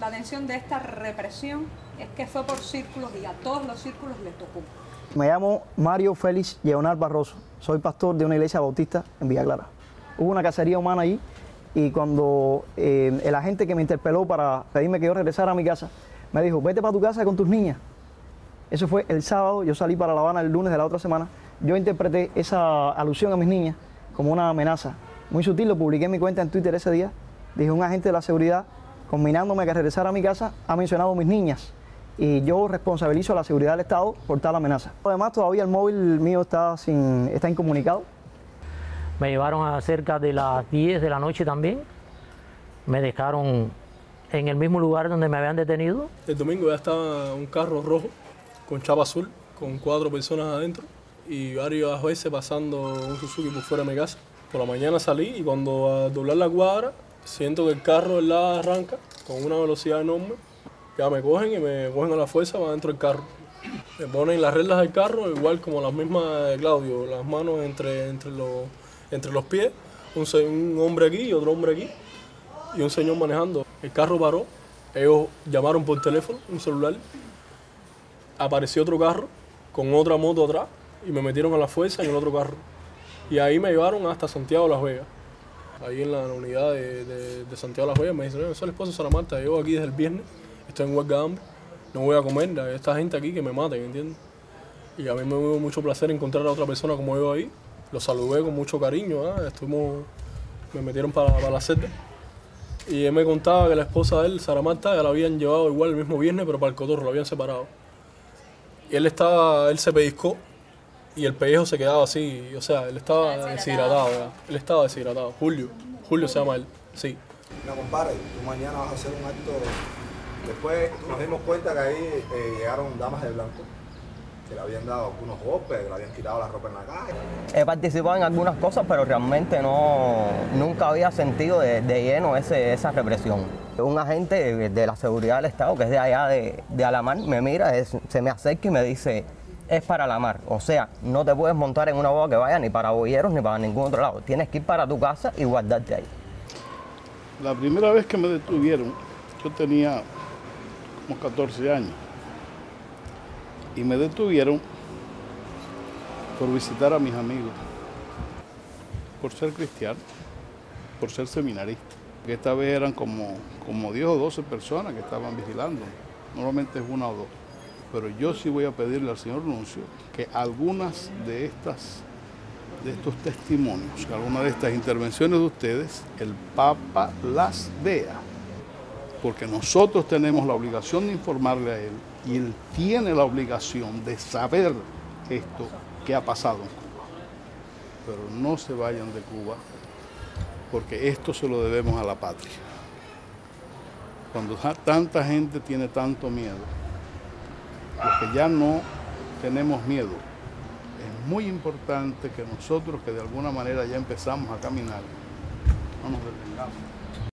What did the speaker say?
la atención de esta represión es que fue por círculos y a todos los círculos les tocó. Me llamo Mario Félix Leonard Barroso. Soy pastor de una iglesia bautista en Villa Clara. Hubo una cacería humana allí y cuando eh, el agente que me interpeló para pedirme que yo regresara a mi casa, me dijo, vete para tu casa con tus niñas. Eso fue el sábado, yo salí para La Habana el lunes de la otra semana. Yo interpreté esa alusión a mis niñas como una amenaza. Muy sutil, lo publiqué en mi cuenta en Twitter ese día. Dije, un agente de la seguridad, combinándome que regresara a mi casa, ha mencionado a mis niñas. Y yo responsabilizo a la seguridad del Estado por tal amenaza. Además, todavía el móvil mío está, sin, está incomunicado. Me llevaron a cerca de las 10 de la noche también. Me dejaron en el mismo lugar donde me habían detenido. El domingo ya estaba un carro rojo con chapa azul, con cuatro personas adentro y varias veces pasando un Suzuki por fuera de mi casa. Por la mañana salí y cuando a doblar la cuadra siento que el carro lado arranca con una velocidad enorme. Ya me cogen y me cogen a la fuerza para dentro del carro. Me ponen las reglas del carro igual como las mismas de Claudio, las manos entre, entre, los, entre los pies, un, un hombre aquí y otro hombre aquí y un señor manejando. El carro paró, ellos llamaron por teléfono, un celular, apareció otro carro con otra moto atrás y me metieron a la fuerza en el otro carro. Y ahí me llevaron hasta Santiago Las Vegas. Ahí en la unidad de, Santiago de Las Vegas me dicen, soy el esposo de Sara Marta, llevo aquí desde el viernes, estoy en huelga de no voy a comer, esta gente aquí que me maten, ¿entiendes? Y a mí me dio mucho placer encontrar a otra persona como yo ahí. Lo saludé con mucho cariño, ¿eh? Estuvimos, me metieron para, la celda. Y él me contaba que la esposa de él, Sara Marta, ya la habían llevado igual el mismo viernes, pero para el cotorro, lo habían separado. Y él estaba, él se pellizcó y el pellejo se quedaba así, o sea, él estaba deshidratado, él estaba deshidratado. Julio, Julio se llama él, sí. No, compadre, tú mañana vas a hacer un acto. Después nos dimos cuenta que ahí eh, llegaron damas de blanco que le habían dado algunos golpes, que le habían quitado la ropa en la calle. He participado en algunas cosas, pero realmente no, nunca había sentido de, lleno ese, esa represión. Un agente de la seguridad del Estado, que es de allá de, de Alamar, me mira, se me acerca y me dice, es para Alamar. O sea, no te puedes montar en una boda que vaya ni para bolleros ni para ningún otro lado. Tienes que ir para tu casa y guardarte ahí. La primera vez que me detuvieron, yo tenía como 14 años y me detuvieron por visitar a mis amigos, por ser cristiano, por ser seminarista. Esta vez eran como, como 10 o 12 personas que estaban vigilando. Normalmente es una o dos. Pero yo sí voy a pedirle al señor Nuncio que algunas de estas de estos testimonios, algunas de estas intervenciones de ustedes, el Papa las vea. Porque nosotros tenemos la obligación de informarle a él y él tiene la obligación de saber esto que ha pasado en Cuba. Pero no se vayan de Cuba porque esto se lo debemos a la patria. Cuando tanta gente tiene tanto miedo, los que ya no tenemos miedo, es muy importante que nosotros que de alguna manera ya empezamos a caminar, no nos detengamos.